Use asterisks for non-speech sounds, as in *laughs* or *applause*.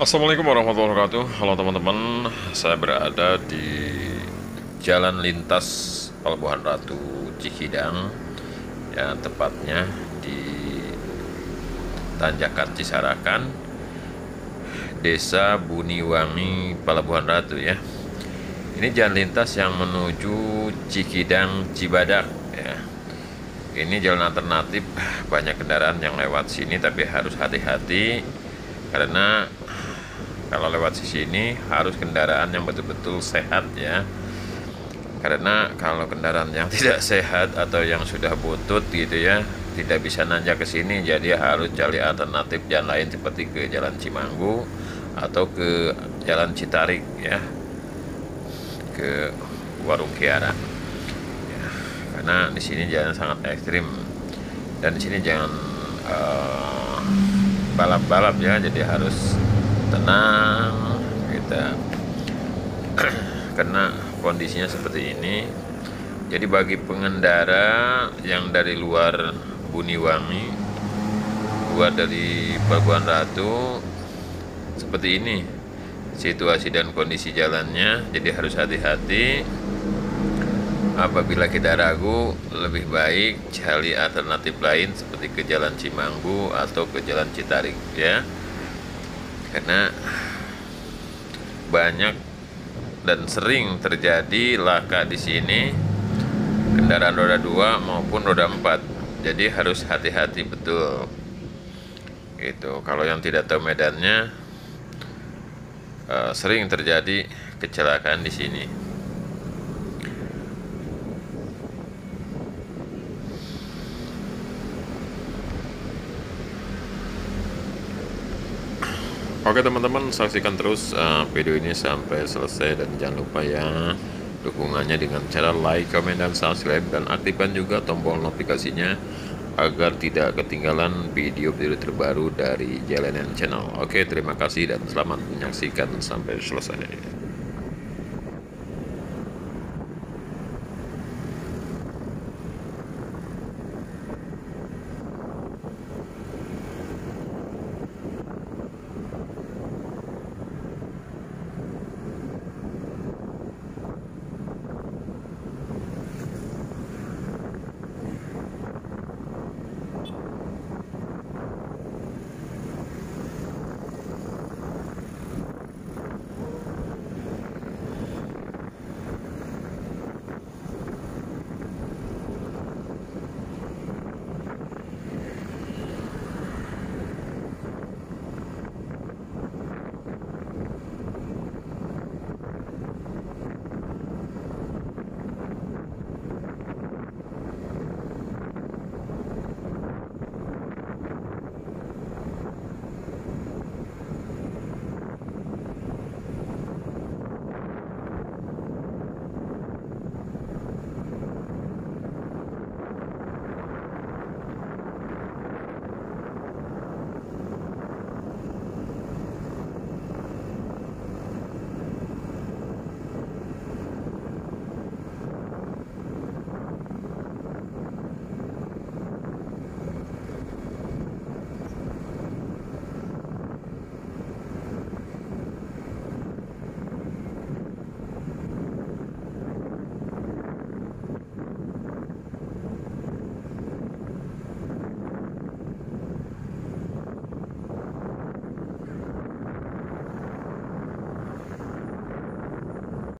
Assalamualaikum warahmatullahi wabarakatuh. Halo teman-teman. Saya berada di Jalan Lintas Pelabuhan Ratu Cikidang Ya tepatnya di Tanjakan Cisarakan Desa Buniwangi Pelabuhan Ratu ya. Ini jalan lintas yang menuju Cikidang Cibadak ya. Ini jalan alternatif banyak kendaraan yang lewat sini tapi harus hati-hati karena kalau lewat sisi ini harus kendaraan yang betul-betul sehat ya. Karena kalau kendaraan yang *laughs* tidak sehat atau yang sudah butut gitu ya tidak bisa nanjak ke sini jadi harus cari alternatif jalan lain seperti ke jalan Cimanggu atau ke jalan Citarik ya. Ke warung Kiara. Ya, karena di sini jalan sangat ekstrim. Dan di sini jangan uh, balap-balap ya jadi harus tenang kita *clears throat* karena kondisinya seperti ini. Jadi bagi pengendara yang dari luar Buniwangi luar dari Pelabuhan Ratu seperti ini situasi dan kondisi jalannya. Jadi harus hati-hati. Apabila kita ragu lebih baik cari alternatif lain seperti ke jalan Cimanggu atau ke jalan Citarik ya karena banyak dan sering terjadi laka di sini kendaraan roda 2 maupun roda 4 jadi harus hati-hati betul. Gitu. Kalau yang tidak tahu medannya uh, sering terjadi kecelakaan di sini Oke teman-teman saksikan terus uh, video ini sampai selesai dan jangan lupa ya dukungannya dengan cara like, comment, dan subscribe dan aktifkan juga tombol notifikasinya agar tidak ketinggalan video-video terbaru dari Jalanan Channel. Oke terima kasih dan selamat menyaksikan sampai selesai.